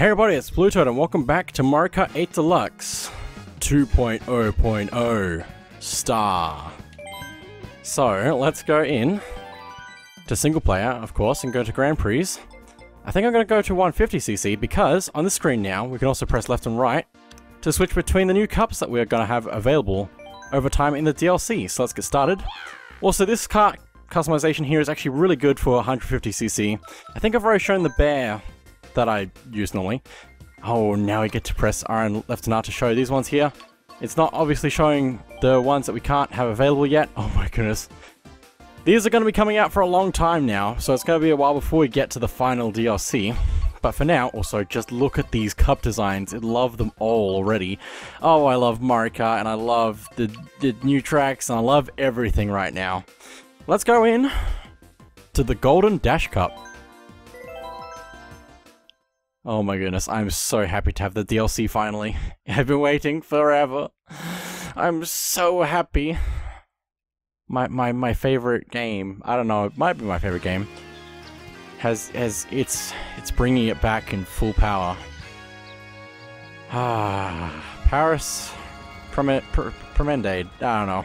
Hey everybody, it's Bluetoad and welcome back to Mario Kart 8 Deluxe 2.0.0 Star. So, let's go in to single player, of course, and go to Grand Prix. I think I'm going to go to 150cc because on the screen now, we can also press left and right to switch between the new cups that we're going to have available over time in the DLC. So let's get started. Also, this car customization here is actually really good for 150cc. I think I've already shown the bear that I use normally. Oh, now we get to press R and left and R to show these ones here. It's not obviously showing the ones that we can't have available yet. Oh my goodness. These are going to be coming out for a long time now, so it's going to be a while before we get to the final DLC. But for now, also, just look at these cup designs. I love them all already. Oh, I love Marika, and I love the, the new tracks, and I love everything right now. Let's go in to the Golden Dash Cup. Oh my goodness, I'm so happy to have the DLC finally. I've been waiting forever. I'm so happy. My my my favorite game, I don't know, it might be my favorite game. Has has it's it's bringing it back in full power. Ah, Paris Promenade, Promenade, I don't know.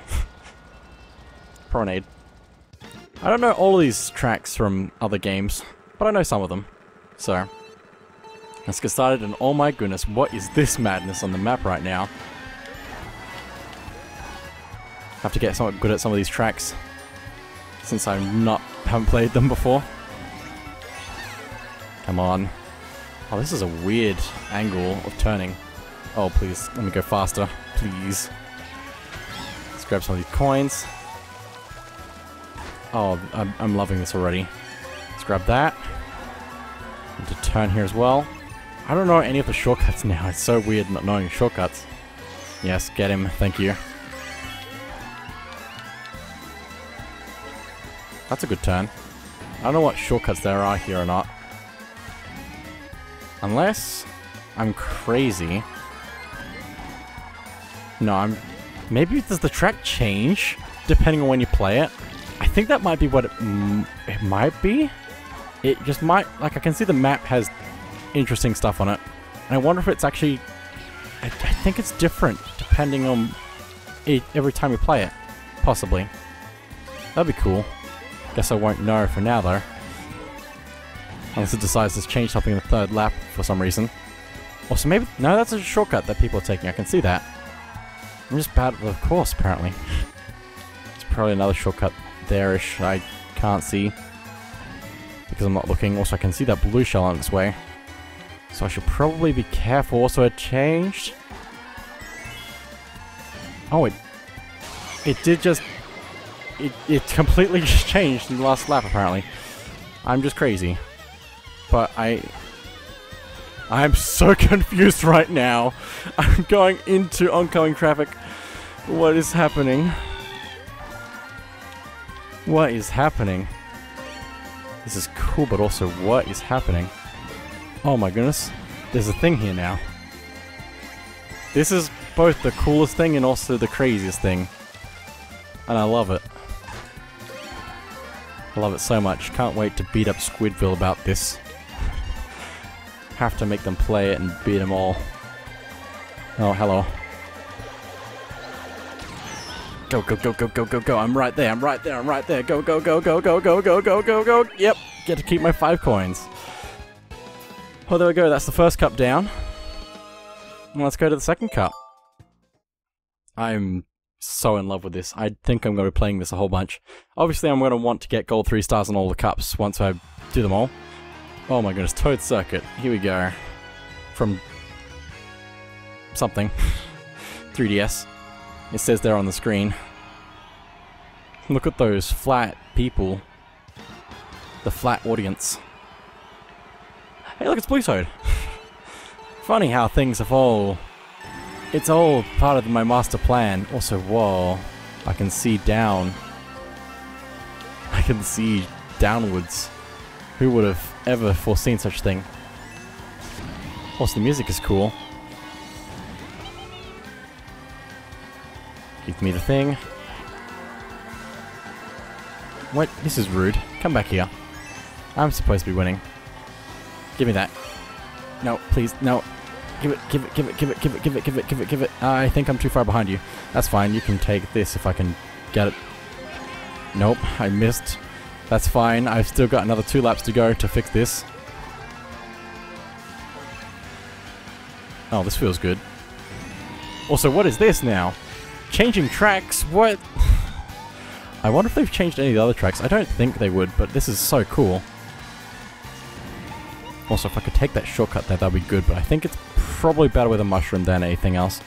Promenade. I don't know all these tracks from other games, but I know some of them. So, Let's get started, and oh my goodness, what is this madness on the map right now? Have to get somewhat good at some of these tracks, since I'm not, haven't played them before. Come on. Oh, this is a weird angle of turning. Oh, please, let me go faster, please. Let's grab some of these coins. Oh, I'm, I'm loving this already. Let's grab that. Need to turn here as well. I don't know any of the shortcuts now. It's so weird not knowing shortcuts. Yes, get him. Thank you. That's a good turn. I don't know what shortcuts there are here or not. Unless I'm crazy. No, I'm... Maybe does the track change depending on when you play it? I think that might be what it, it might be. It just might... Like, I can see the map has interesting stuff on it. And I wonder if it's actually... I, I think it's different depending on it every time you play it. Possibly. That'd be cool. Guess I won't know for now though. Unless it decides to change something in the third lap for some reason. Also maybe... No, that's a shortcut that people are taking. I can see that. I'm just bad at the course apparently. It's probably another shortcut there-ish I can't see. Because I'm not looking. Also I can see that blue shell on its way. So I should probably be careful. Also, it changed. Oh, it... It did just... It, it completely just changed in the last lap, apparently. I'm just crazy. But I... I'm so confused right now. I'm going into oncoming traffic. What is happening? What is happening? This is cool, but also what is happening? Oh my goodness. There's a thing here now. This is both the coolest thing and also the craziest thing. And I love it. I love it so much. Can't wait to beat up Squidville about this. Have to make them play it and beat them all. Oh, hello. Go, go, go, go, go, go, go. I'm right there, I'm right there, I'm right there. Go, go, go, go, go, go, go, go, go, go. Yep, get to keep my five coins. Well, there we go. That's the first cup down. And let's go to the second cup. I'm so in love with this. I think I'm going to be playing this a whole bunch. Obviously, I'm going to want to get gold 3 stars on all the cups once I do them all. Oh my goodness, Toad Circuit. Here we go. From something. 3DS. It says there on the screen. Look at those flat people. The flat audience. Hey, look, it's Bluetoad. Funny how things have all... It's all part of my master plan. Also, whoa. I can see down. I can see downwards. Who would have ever foreseen such thing? Also, the music is cool. Give me the thing. What? This is rude. Come back here. I'm supposed to be winning. Give me that. no, please, no. Give it, give it, give it, give it, give it, give it, give it, give it, give it. I think I'm too far behind you. That's fine, you can take this if I can get it. Nope, I missed. That's fine, I've still got another two laps to go to fix this. Oh, this feels good. Also, what is this now? Changing tracks? What? I wonder if they've changed any of the other tracks. I don't think they would, but this is so cool. Also, if I could take that shortcut there, that'd be good, but I think it's probably better with a mushroom than anything else.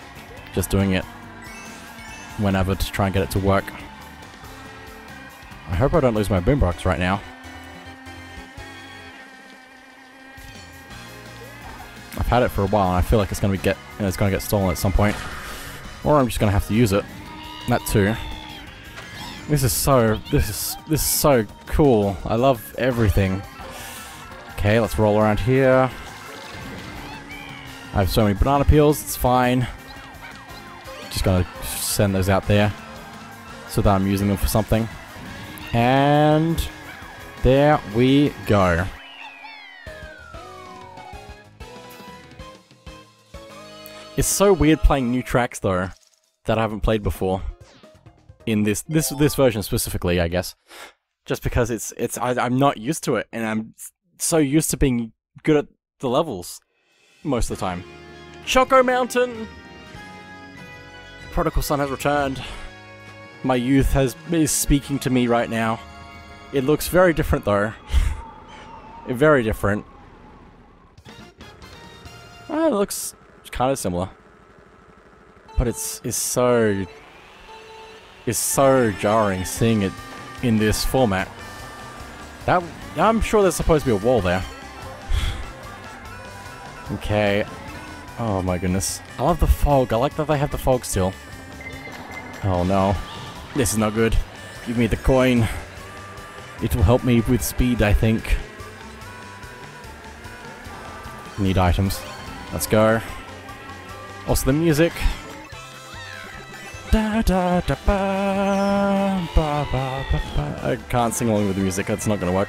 Just doing it whenever to try and get it to work. I hope I don't lose my boombox right now. I've had it for a while and I feel like it's gonna get you know, it's gonna get stolen at some point. Or I'm just gonna have to use it. That too. This is so this is this is so cool. I love everything. Okay, let's roll around here. I have so many banana peels, it's fine. Just gonna send those out there so that I'm using them for something. And there we go. It's so weird playing new tracks though that I haven't played before. In this this this version specifically, I guess. Just because it's it's I, I'm not used to it and I'm so used to being good at the levels most of the time. Choco Mountain! Prodigal Son has returned. My youth has is speaking to me right now. It looks very different though. very different. Uh, it looks kind of similar. But it's it's so it's so jarring seeing it in this format. That I'm sure there's supposed to be a wall there. okay. Oh my goodness. I love the fog. I like that they have the fog still. Oh no. This is not good. Give me the coin. It will help me with speed, I think. Need items. Let's go. Also the music. Da, da, da, ba, ba, ba. I can't sing along with the music, that's not gonna work.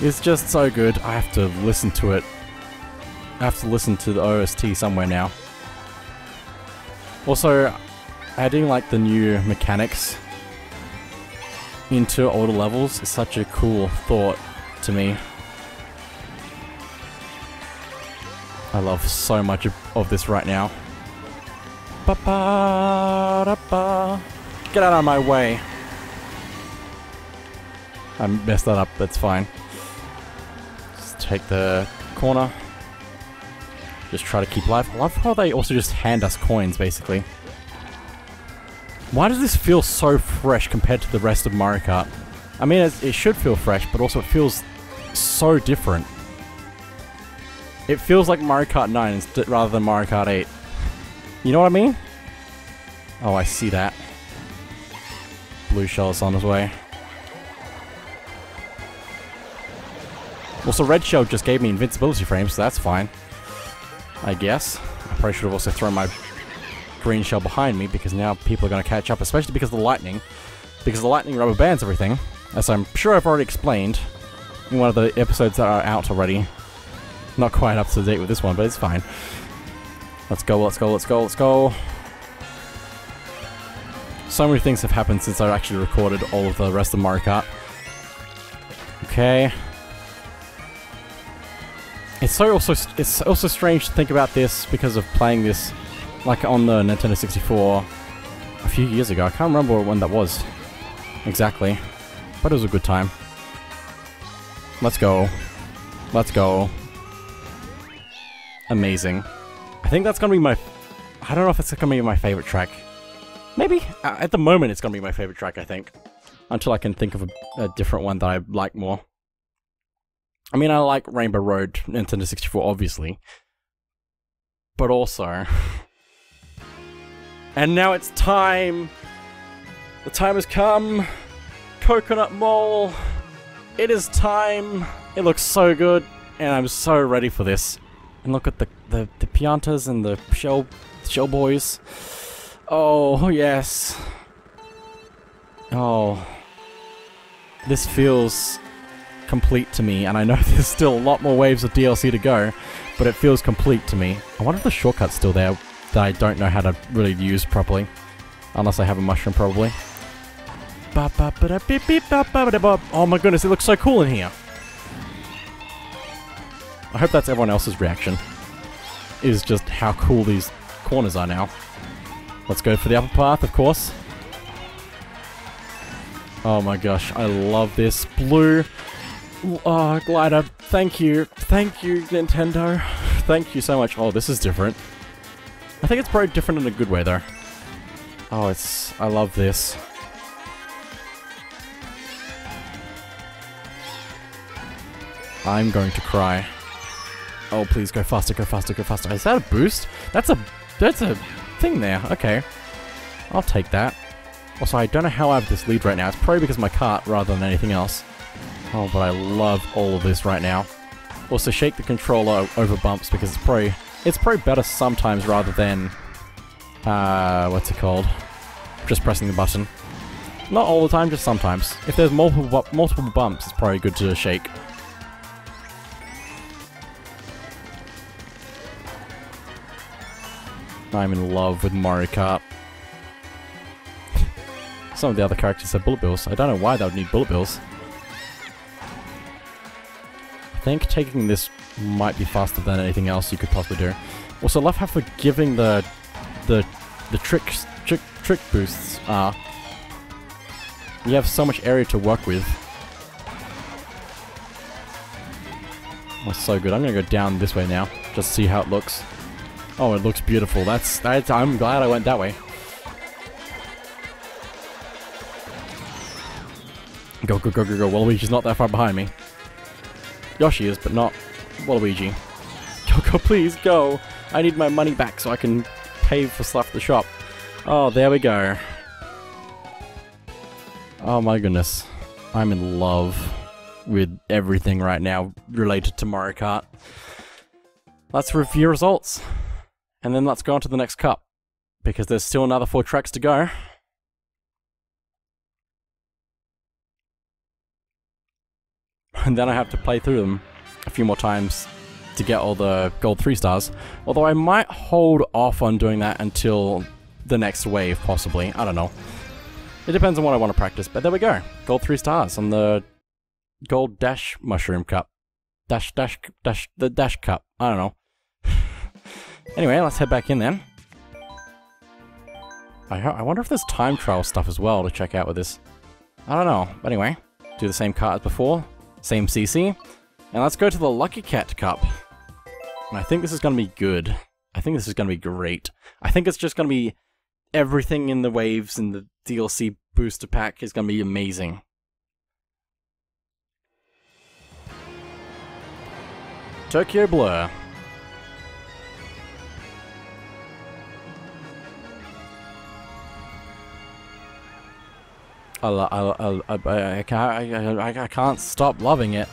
It's just so good, I have to listen to it. I have to listen to the OST somewhere now. Also, adding like the new mechanics into older levels is such a cool thought to me. I love so much of, of this right now. Ba -ba -da -ba. Get out of my way. I messed that up, that's fine. Take the corner. Just try to keep life. I love how they also just hand us coins, basically. Why does this feel so fresh compared to the rest of Mario Kart? I mean, it, it should feel fresh, but also it feels so different. It feels like Mario Kart 9 rather than Mario Kart 8. You know what I mean? Oh, I see that. Blue shell is on his way. Also, red shell just gave me invincibility frames, so that's fine. I guess. I probably should have also thrown my green shell behind me because now people are going to catch up, especially because of the lightning. Because the lightning rubber bands everything, as I'm sure I've already explained in one of the episodes that are out already. Not quite up to date with this one, but it's fine. Let's go, let's go, let's go, let's go. So many things have happened since I actually recorded all of the rest of Mario Kart. Okay. It's so also it's also strange to think about this because of playing this like on the Nintendo 64 a few years ago. I can't remember when that was exactly, but it was a good time. Let's go. Let's go. Amazing. I think that's gonna be my... I don't know if it's gonna be my favorite track. Maybe. Uh, at the moment, it's gonna be my favorite track, I think. Until I can think of a, a different one that I like more. I mean, I like Rainbow Road, Nintendo 64, obviously. But also... and now it's time! The time has come! Coconut Mall! It is time! It looks so good, and I'm so ready for this. And look at the, the, the Piantas and the shell, shell boys. Oh, yes. Oh. This feels complete to me, and I know there's still a lot more waves of DLC to go, but it feels complete to me. I wonder if the shortcut's still there that I don't know how to really use properly. Unless I have a mushroom, probably. Oh my goodness, it looks so cool in here. I hope that's everyone else's reaction. Is just how cool these corners are now. Let's go for the upper path, of course. Oh my gosh, I love this. Blue. Uh, oh, glider. Thank you. Thank you, Nintendo. Thank you so much. Oh, this is different. I think it's probably different in a good way, though. Oh, it's... I love this. I'm going to cry. Oh, please go faster, go faster, go faster. Is that a boost? That's a... That's a thing there. Okay. I'll take that. Also, I don't know how I have this lead right now. It's probably because my cart rather than anything else. Oh, but I love all of this right now. Also, shake the controller over bumps because it's probably it's probably better sometimes rather than uh, what's it called? Just pressing the button. Not all the time, just sometimes. If there's multiple bu multiple bumps, it's probably good to shake. I'm in love with Mario Kart. Some of the other characters have bullet bills. I don't know why they would need bullet bills. I think taking this might be faster than anything else you could possibly do. Also, love how forgiving the the the tricks trick trick boosts are. You have so much area to work with. Oh, so good. I'm gonna go down this way now, just see how it looks. Oh, it looks beautiful. That's that's. I'm glad I went that way. Go, go, go, go, go. Waluigi's not that far behind me. Yoshi is, but not Waluigi. Go, please, go. I need my money back so I can pay for stuff at the shop. Oh, there we go. Oh my goodness. I'm in love with everything right now related to Mario Kart. Let's review results. And then let's go on to the next cup. Because there's still another four tracks to go. And then I have to play through them a few more times to get all the gold 3 stars. Although I might hold off on doing that until the next wave, possibly. I don't know. It depends on what I want to practice, but there we go. Gold 3 stars on the gold dash mushroom cup. Dash, dash, dash, the dash cup. I don't know. anyway, let's head back in then. I, I wonder if there's time trial stuff as well to check out with this. I don't know. But anyway, do the same card as before. Same CC. And let's go to the Lucky Cat Cup. And I think this is going to be good. I think this is going to be great. I think it's just going to be everything in the waves and the DLC booster pack is going to be amazing. Tokyo Blur. I, I, I, I, can't, I, can't stop loving it.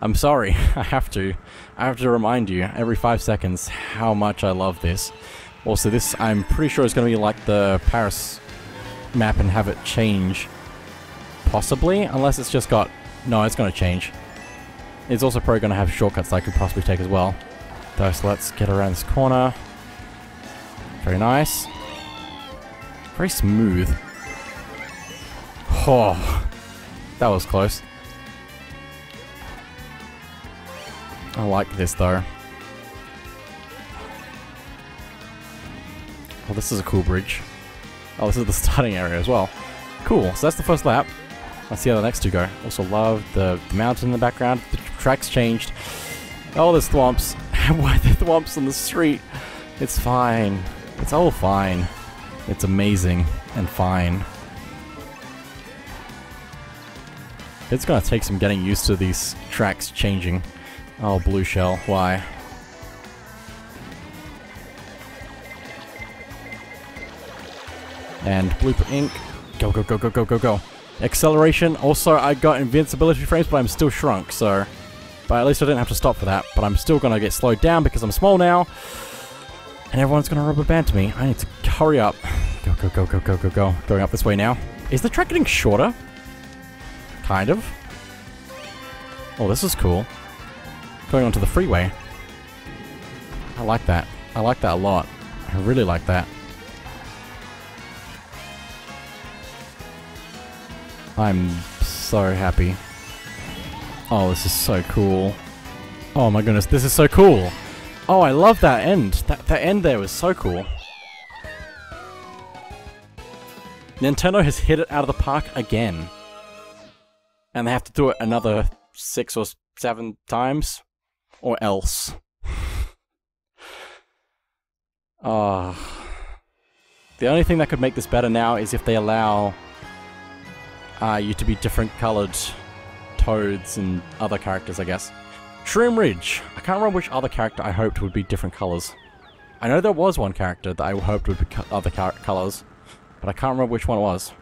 I'm sorry, I have to. I have to remind you every five seconds how much I love this. Also, this, I'm pretty sure is going to be like the Paris map and have it change. Possibly, unless it's just got... No, it's going to change. It's also probably going to have shortcuts that I could possibly take as well. So let's get around this corner. Very nice. Very smooth. Oh, that was close. I like this though. Oh, this is a cool bridge. Oh, this is the starting area as well. Cool, so that's the first lap. Let's see how the next two go. Also love the, the mountain in the background. The track's changed. Oh, there's thwomps. Why there thwomps on the street? It's fine. It's all fine. It's amazing and fine. It's gonna take some getting used to these tracks changing. Oh, blue shell, why? And blooper ink. Go, go, go, go, go, go, go. Acceleration. Also, I got invincibility frames, but I'm still shrunk, so... But at least I didn't have to stop for that. But I'm still gonna get slowed down because I'm small now. And everyone's gonna rubber band to me. I need to hurry up. Go, go, go, go, go, go, go. Going up this way now. Is the track getting shorter? Kind of. Oh, this is cool. Going onto the freeway. I like that. I like that a lot. I really like that. I'm so happy. Oh, this is so cool. Oh my goodness, this is so cool. Oh, I love that end. That, that end there was so cool. Nintendo has hit it out of the park again. And they have to do it another six or seven times. Or else. Ah. uh, the only thing that could make this better now is if they allow uh, you to be different coloured toads and other characters, I guess. Shroom Ridge. I can't remember which other character I hoped would be different colours. I know there was one character that I hoped would be co other colours, but I can't remember which one it was.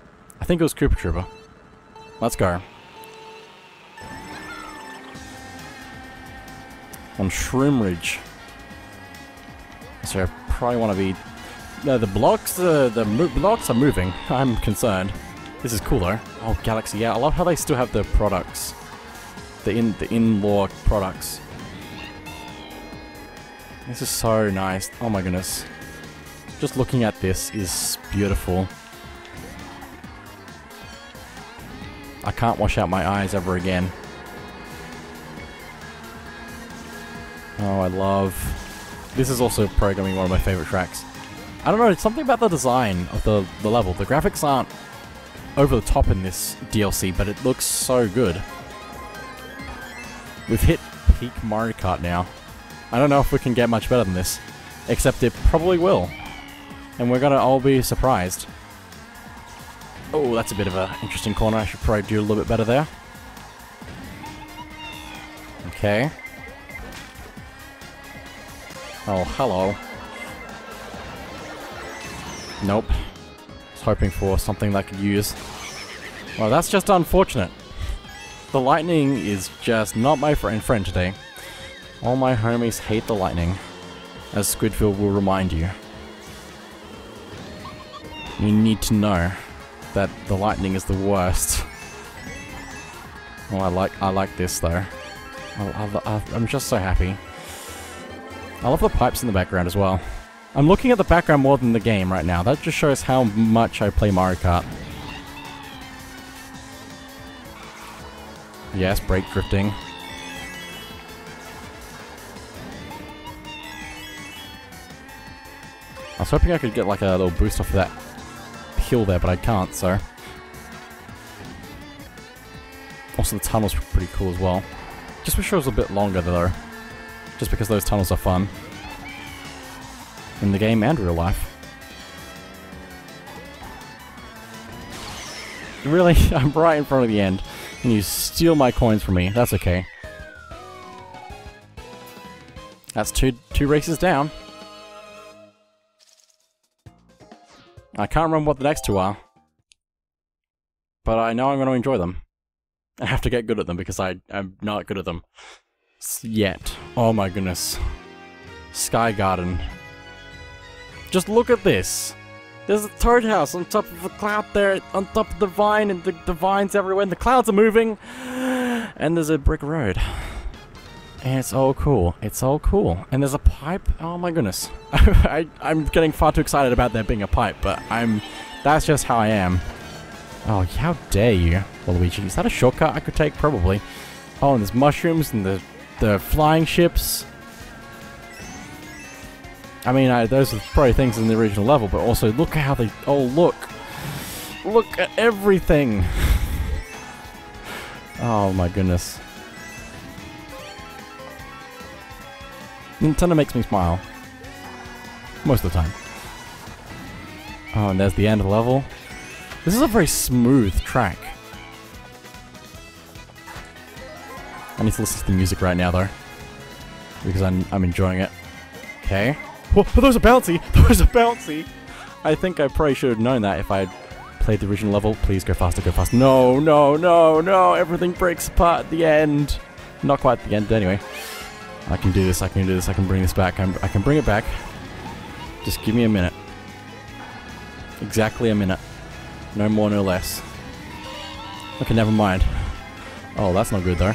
I think it was Koopa Troopa. Let's go. On Shroom Ridge. So I probably want to be... No, the blocks, uh, the blocks are moving. I'm concerned. This is cool though. Oh, Galaxy, yeah. I love how they still have the products. The in the in-law products. This is so nice. Oh my goodness. Just looking at this is beautiful. I can't wash out my eyes ever again. Oh, I love... This is also programming one of my favorite tracks. I don't know, it's something about the design of the, the level. The graphics aren't over the top in this DLC, but it looks so good. We've hit peak Mario Kart now. I don't know if we can get much better than this, except it probably will. And we're gonna all be surprised. Oh, that's a bit of an interesting corner. I should probably do a little bit better there. Okay. Oh, hello. Nope Was hoping for something that I could use. Well, that's just unfortunate. The lightning is just not my friend friend today. All my homies hate the lightning, as Squidfield will remind you. You need to know that the lightning is the worst. Oh, I like I like this though. Oh, I, am just so happy. I love the pipes in the background as well. I'm looking at the background more than the game right now. That just shows how much I play Mario Kart. Yes, brake drifting. I was hoping I could get like a little boost off of that hill there, but I can't, so... Also, the tunnels pretty cool as well. Just wish it was a bit longer, though. Just because those tunnels are fun in the game and real life. Really? I'm right in front of the end, and you steal my coins from me. That's okay. That's two two races down. I can't remember what the next two are. But I know I'm going to enjoy them. I have to get good at them because I, I'm not good at them. Yet. Oh my goodness. Sky Garden. Just look at this. There's a Toad House on top of a cloud there, on top of the vine, and the, the vines everywhere, and the clouds are moving. And there's a brick road. And it's all cool. It's all cool. And there's a pipe. Oh my goodness. I, I'm getting far too excited about there being a pipe, but I'm... That's just how I am. Oh, how dare you, Waluigi. Is that a shortcut I could take? Probably. Oh, and there's mushrooms and the, the flying ships. I mean, I, those are probably things in the original level, but also look how they... Oh, look! Look at everything! oh my goodness. Nintendo makes me smile. Most of the time. Oh, and there's the end of the level. This is a very smooth track. I need to listen to the music right now, though. Because I'm, I'm enjoying it. Okay. Oh, those a bouncy! Those a bouncy! I think I probably should have known that if I had played the original level. Please go faster, go faster. No, no, no, no! Everything breaks apart at the end. Not quite at the end, anyway. I can do this, I can do this, I can bring this back. I'm, I can bring it back. Just give me a minute. Exactly a minute. No more, no less. Okay, never mind. Oh, that's not good, though.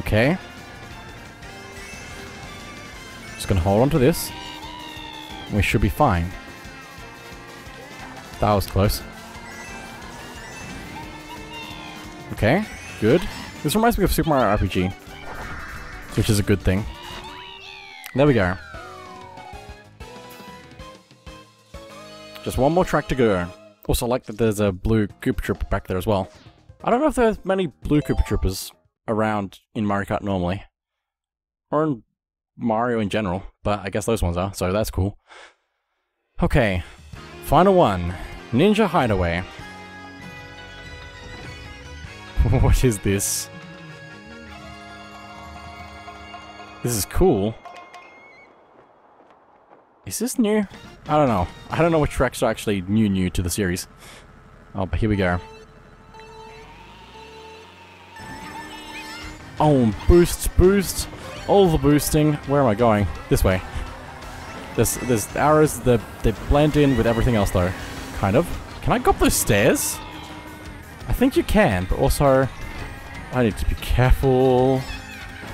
Okay. Just gonna hold on to this. We should be fine. That was close. Okay, good. This reminds me of Super Mario RPG. Which is a good thing. There we go. Just one more track to go. Also, I like that there's a blue Koopa Troopa back there as well. I don't know if there's many blue Koopa Troopas around in Mario Kart normally. Or in Mario in general, but I guess those ones are, so that's cool. Okay, final one. Ninja Hideaway. what is this? This is cool. Is this new? I don't know. I don't know which tracks are actually new new to the series. Oh, but here we go. Oh, boost, boost. All the boosting. Where am I going? This way. There's, there's arrows that they blend in with everything else though. Kind of. Can I go up those stairs? I think you can, but also I need to be careful.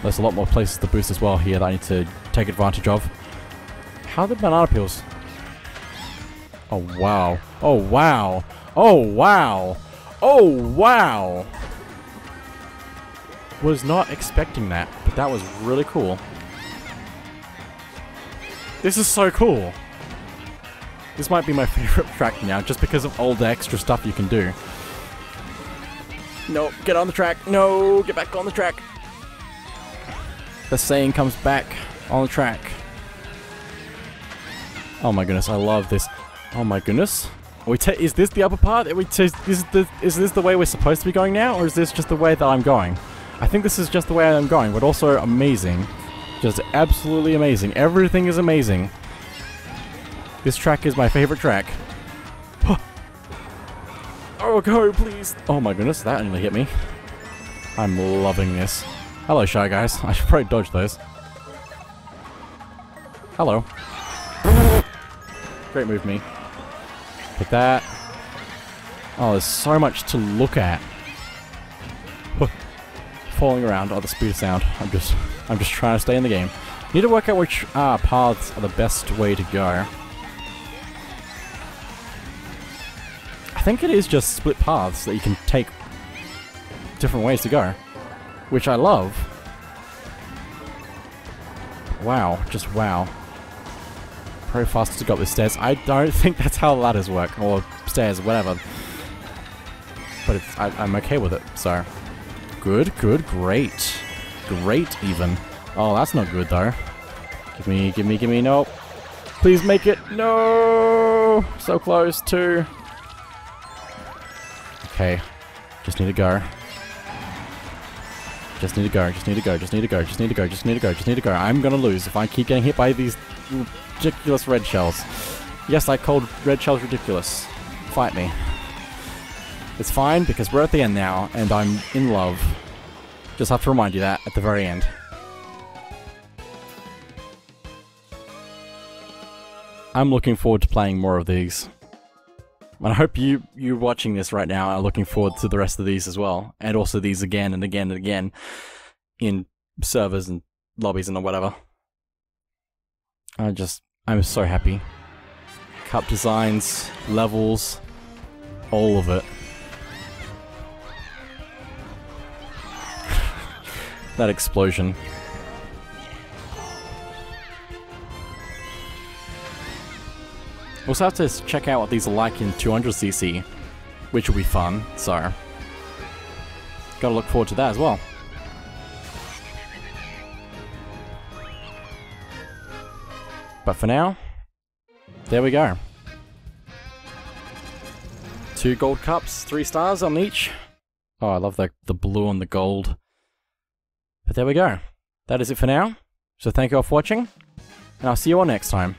There's a lot more places to boost as well here that I need to take advantage of. How the banana peels? Oh, wow. Oh, wow. Oh, wow. Oh, wow. Was not expecting that, but that was really cool. This is so cool. This might be my favorite track now, just because of all the extra stuff you can do. No, get on the track. No, get back on the track. The saying comes back on the track. Oh my goodness, I love this. Oh my goodness. Are we is this the upper part? Are we is, this the, is this the way we're supposed to be going now, or is this just the way that I'm going? I think this is just the way I'm going, but also amazing. Just absolutely amazing. Everything is amazing. This track is my favorite track. oh, go, please. Oh my goodness, that only hit me. I'm loving this. Hello, Shy Guys. I should probably dodge those. Hello. Great move, me. Hit that. Oh, there's so much to look at. Falling around. Oh, the speed of sound. I'm just, I'm just trying to stay in the game. Need to work out which uh, paths are the best way to go. I think it is just split paths that you can take different ways to go. Which I love. Wow, just wow. Very fast to go up the stairs. I don't think that's how ladders work, or stairs, whatever. But I, I'm okay with it, so. Good, good, great. Great, even. Oh, that's not good, though. Give me, give me, give me, nope. Please make it. No! So close, too. Okay. Just need to go. Just need to go, just need to go, just need to go, just need to go, just need to go, just need to go. I'm gonna lose if I keep getting hit by these ridiculous red shells. Yes, I called red shells ridiculous. Fight me. It's fine because we're at the end now and I'm in love. Just have to remind you that at the very end. I'm looking forward to playing more of these. And I hope you, you watching this right now are looking forward to the rest of these as well. And also these again and again and again in servers and lobbies and whatever. I just, I'm so happy. Cup designs, levels, all of it. That explosion. We'll also have to check out what these are like in 200cc, which will be fun, so... Gotta look forward to that as well. But for now, there we go. Two gold cups, three stars on each. Oh, I love the, the blue and the gold. But there we go. That is it for now. So thank you all for watching, and I'll see you all next time.